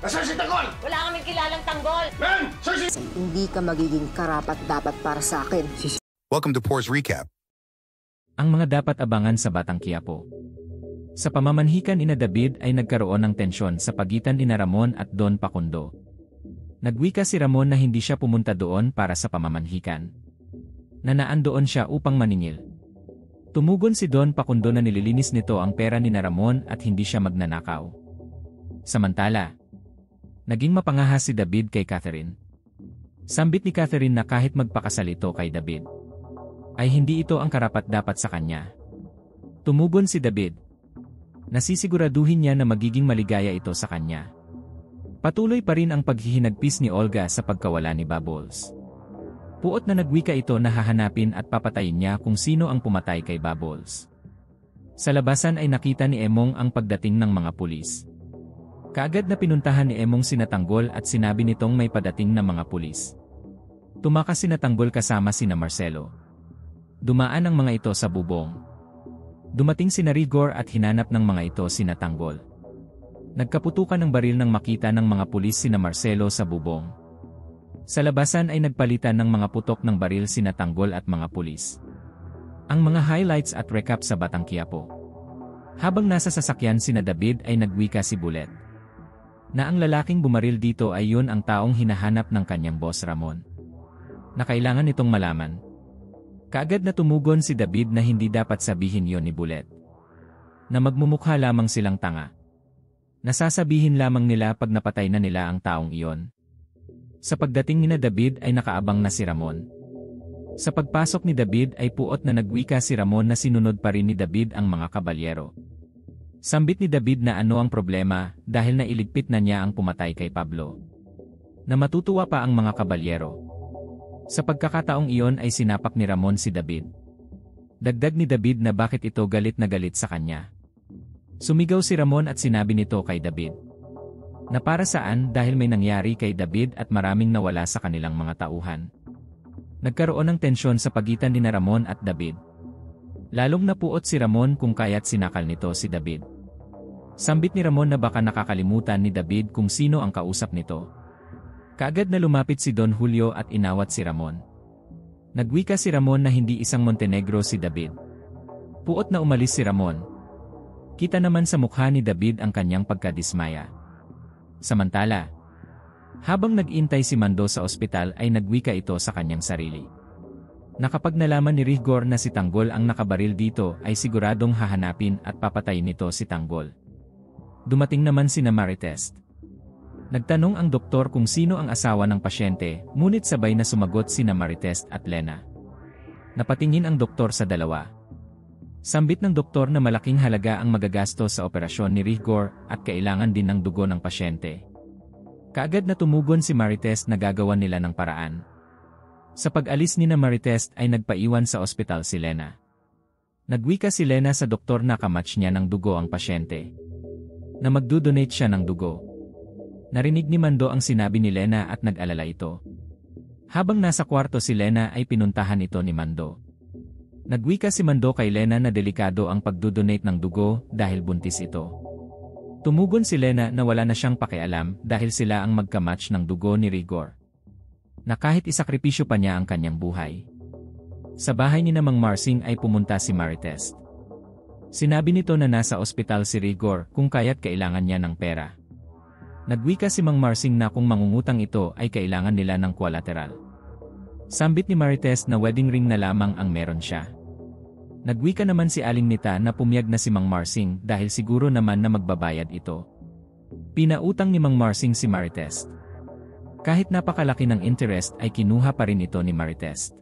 Nasaan si Tanggol? Wala kaming kilalang tanggol. Ma'am! Sir, si... Hindi ka magiging karapat dapat para sa akin. Welcome to Pores Recap. Ang mga dapat abangan sa Batang Quiapo. Sa pamamanhikan ina David ay nagkaroon ng tensyon sa pagitan ina Ramon at Don Pacundo. Nagwika si Ramon na hindi siya pumunta doon para sa pamamanhikan. Nanaan doon siya upang maningil. Tumugon si Don Pacundo na nililinis nito ang pera ni Ramon at hindi siya magnanakaw. Samantala, naging mapangahas si David kay Catherine. Sambit ni Catherine na kahit magpakasal ito kay David, ay hindi ito ang karapat-dapat sa kanya. Tumugon si David. Nasisiguraduhin niya na magiging maligaya ito sa kanya. Patuloy pa rin ang paghihinagpis ni Olga sa pagkawala ni Bubbles. Puot na nagwika ito na hahanapin at papatayin niya kung sino ang pumatay kay Bubbles. Sa labasan ay nakita ni Emong ang pagdating ng mga pulis. Kaagad na pinuntahan ni Emong sinatanggol at sinabi nitong may padating na mga pulis. Tumakas sinatanggol kasama sina Marcelo. Dumaan ang mga ito sa bubong. Dumating si Rigor at hinanap ng mga ito sina Tanggol. Nagkaputukan ng baril nang makita ng mga pulis sina Marcelo sa bubong. Sa labasan ay nagpalitan ng mga putok ng baril sina Tanggol at mga pulis. Ang mga highlights at recap sa Batang Quiapo. Habang nasa sasakyan sina David ay nagwika si Bullet. Na ang lalaking bumaril dito ay yun ang taong hinahanap ng kanyang boss Ramon. Na kailangan itong malaman. Kaagad na tumugon si David na hindi dapat sabihin yon ni Bullet. Na magmumukha lamang silang tanga. Nasasabihin lamang nila pag napatay na nila ang taong iyon. Sa pagdating ni na David ay nakaabang na si Ramon. Sa pagpasok ni David ay puot na nagwika si Ramon na sinunod pa rin ni David ang mga kabalyero. Sambit ni David na ano ang problema dahil nailigpit na niya ang pumatay kay Pablo. Na matutuwa pa ang mga kabalyero. Sa pagkakataong iyon ay sinapak ni Ramon si David. Dagdag ni David na bakit ito galit na galit sa kanya. Sumigaw si Ramon at sinabi nito kay David. Na para saan dahil may nangyari kay David at maraming nawala sa kanilang mga tauhan. Nagkaroon ng tensyon sa pagitan ni Ramon at David. Lalong napuot si Ramon kung kaya't sinakal nito si David. Sambit ni Ramon na baka nakakalimutan ni David kung sino ang kausap nito. Kaagad na lumapit si Don Julio at inawat si Ramon. Nagwika si Ramon na hindi isang Montenegro si David. Puot na umalis si Ramon. Kita naman sa mukha ni David ang kanyang pagkadismaya. Samantala, habang nag-intay si Mando sa ospital ay nagwika ito sa kanyang sarili. Na kapag nalaman ni Rigor na si Tanggol ang nakabaril dito ay siguradong hahanapin at papatayin nito si Tanggol. Dumating naman si na Marites. Nagtanong ang doktor kung sino ang asawa ng pasyente, ngunit sabay na sumagot si na Marites at Lena. Napatingin ang doktor sa dalawa. Sambit ng doktor na malaking halaga ang magagastos sa operasyon ni Rigor at kailangan din ng dugo ng pasyente. Kaagad na tumugon si Marites na gagawan nila ng paraan. Sa pag-alis ni na Marites ay nagpaiwan sa ospital si Lena. Nagwika si Lena sa doktor na kamatch niya ng dugo ang pasyente. Na magdodonate siya ng dugo. Narinig ni Mando ang sinabi ni Lena at nag-alala ito. Habang nasa kwarto si Lena ay pinuntahan ito ni Mando. Nagwika si Mando kay Lena na delikado ang pagdodonate ng dugo dahil buntis ito. Tumugon si Lena na wala na siyang pakialam dahil sila ang magkamatch ng dugo ni Rigor. Na kahit isakripisyo pa niya ang kanyang buhay. Sa bahay ni namang Marsing ay pumunta si Marites. Sinabi nito na nasa ospital si Rigor kung kaya't kailangan niya ng pera. Nagwika si Mang Marsing na kung mangungutang ito ay kailangan nila ng collateral. Sambit ni Marites na wedding ring na lamang ang meron siya. Nagwika naman si Aling Nita na pumiyag na si Mang Marsing dahil siguro naman na magbabayad ito. Pinautang ni Mang Marsing si Marites. Kahit napakalaki ng interest ay kinuha pa rin ito ni Marites.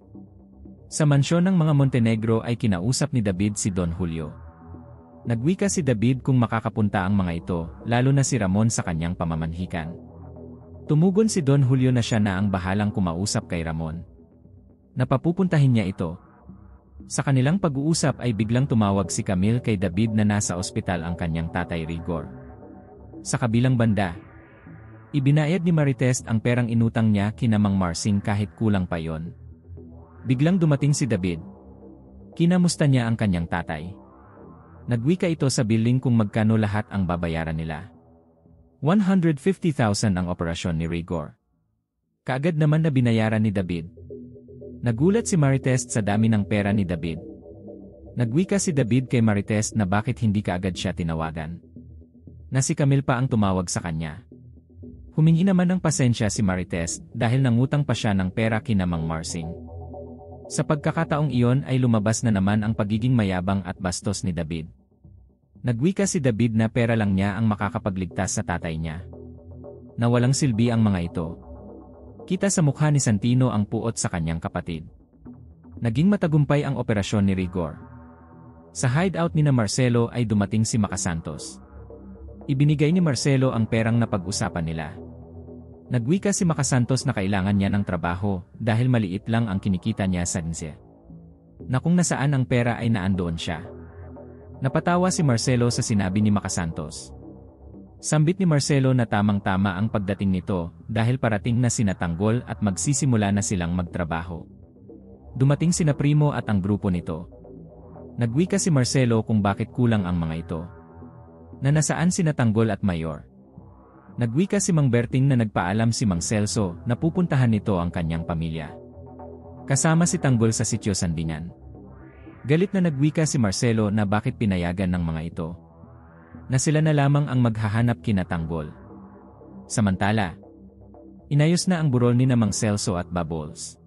Sa mansyon ng mga Montenegro ay kinausap ni David si Don Julio. Nagwika si David kung makakapunta ang mga ito, lalo na si Ramon sa kanyang pamamanhikan. Tumugon si Don Julio na siya na ang bahalang kumausap kay Ramon. Napapupuntahin niya ito, sa kanilang pag-uusap ay biglang tumawag si Camille kay David na nasa ospital ang kanyang tatay Rigor. Sa kabilang banda, ibinayad ni Marites ang perang inutang niya kinamang Marsing kahit kulang pa yon. Biglang dumating si David. Kinamusta niya ang kanyang tatay. Nagwika ito sa billing kung magkano lahat ang babayaran nila. 150,000 ang operasyon ni Rigor. Kaagad naman na binayaran ni David. Nagulat si Marites sa dami ng pera ni David. Nagwika si David kay Marites na bakit hindi kaagad siya tinawagan. Na si Camille pa ang tumawag sa kanya. Humingi naman ng pasensya si Marites dahil nangutang pa siya ng pera kina Mang Marsing. Sa pagkakataong iyon ay lumabas na naman ang pagiging mayabang at bastos ni David. Nagwika si David na pera lang niya ang makakapagligtas sa tatay niya. Na walang silbi ang mga ito. Kita sa mukha ni Santino ang puot sa kanyang kapatid. Naging matagumpay ang operasyon ni Rigor. Sa hideout ni na Marcelo ay dumating si Makasantos. Ibinigay ni Marcelo ang perang napag-usapan nila. Nagwika si Makasantos na kailangan niya ng trabaho dahil maliit lang ang kinikita niya sa Nse. Na kung nasaan ang pera ay naandoon siya. Napatawa si Marcelo sa sinabi ni Makasantos. Sambit ni Marcelo na tamang-tama ang pagdating nito dahil parating na sinatanggol at magsisimula na silang magtrabaho. Dumating sina Primo at ang grupo nito. Nagwika si Marcelo kung bakit kulang ang mga ito. Na nasaan sina Tanggol at Mayor. Nagwika si Mang Berting na nagpaalam si Mang Celso na pupuntahan nito ang kanyang pamilya. Kasama si Tanggol sa sityo Sandingan. Galit na nagwika si Marcelo na bakit pinayagan ng mga ito. Na sila na lamang ang maghahanap kina Tanggol. Samantala, inayos na ang burol ni na Mang Celso at Bubbles.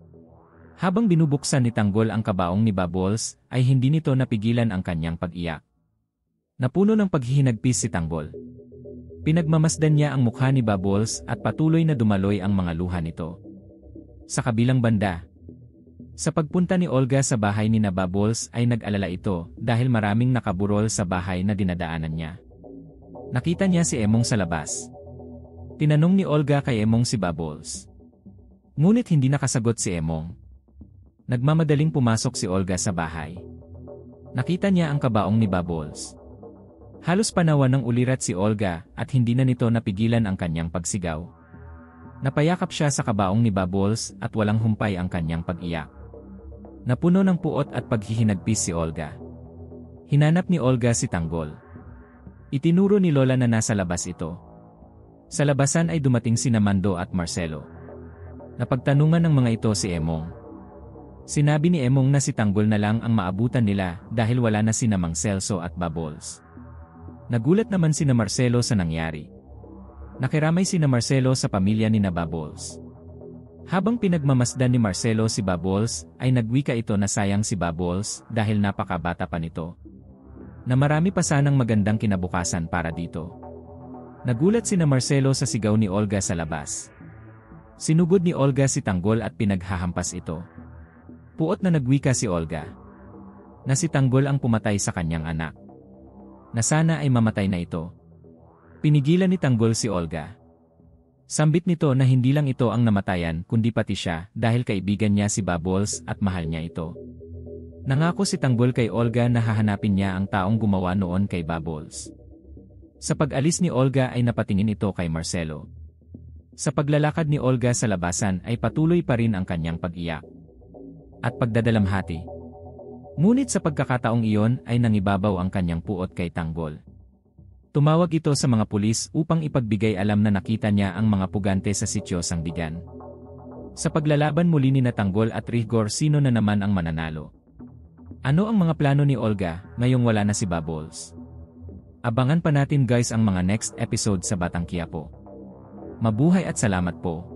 Habang binubuksan ni Tanggol ang kabaong ni Bubbles, ay hindi nito napigilan ang kanyang pag-iyak. Napuno ng paghihinagpis si Tanggol. Pinagmamasdan niya ang mukha ni Bubbles at patuloy na dumaloy ang mga luha nito. Sa kabilang banda, sa pagpunta ni Olga sa bahay ni na Bubbles ay nag-alala ito dahil maraming nakaburol sa bahay na dinadaanan niya. Nakita niya si Emong sa labas. Tinanong ni Olga kay Emong si Bubbles. Ngunit hindi nakasagot si Emong. Nagmamadaling pumasok si Olga sa bahay. Nakita niya ang kabaong ni Bubbles. Halos panawan ng ulirat si Olga at hindi na nito napigilan ang kanyang pagsigaw. Napayakap siya sa kabaong ni Bubbles at walang humpay ang kanyang pag-iyak. Napuno ng puot at paghihinagpis si Olga. Hinanap ni Olga si Tanggol. Itinuro ni Lola na nasa labas ito. Sa labasan ay dumating si Namando at Marcelo. Napagtanungan ng mga ito si Emong. Sinabi ni Emong na si Tanggol na lang ang maabutan nila dahil wala na si Namang Celso at Bubbles. Nagulat naman si na Marcelo sa nangyari. Nakiramay si na Marcelo sa pamilya ni na Bubbles. Habang pinagmamasdan ni Marcelo si Bubbles, ay nagwika ito na sayang si Bubbles dahil napakabata pa nito. Na marami pa sanang magandang kinabukasan para dito. Nagulat si na Marcelo sa sigaw ni Olga sa labas. Sinugod ni Olga si Tanggol at pinaghahampas ito. Puot na nagwika si Olga. Na si Tanggol ang pumatay sa kanyang anak na sana ay mamatay na ito. Pinigilan ni Tanggol si Olga. Sambit nito na hindi lang ito ang namatayan kundi pati siya dahil kaibigan niya si Bubbles at mahal niya ito. Nangako si Tanggol kay Olga na hahanapin niya ang taong gumawa noon kay Bubbles. Sa pag-alis ni Olga ay napatingin ito kay Marcelo. Sa paglalakad ni Olga sa labasan ay patuloy pa rin ang kanyang pag-iyak. At pagdadalamhati. Ngunit sa pagkakataong iyon ay nangibabaw ang kanyang puot kay Tanggol. Tumawag ito sa mga pulis upang ipagbigay alam na nakita niya ang mga pugante sa sityo Sangbigan. Sa paglalaban muli ni Natanggol at Rigor sino na naman ang mananalo. Ano ang mga plano ni Olga ngayong wala na si Bubbles? Abangan pa natin guys ang mga next episode sa Batang Quiapo. Mabuhay at salamat po.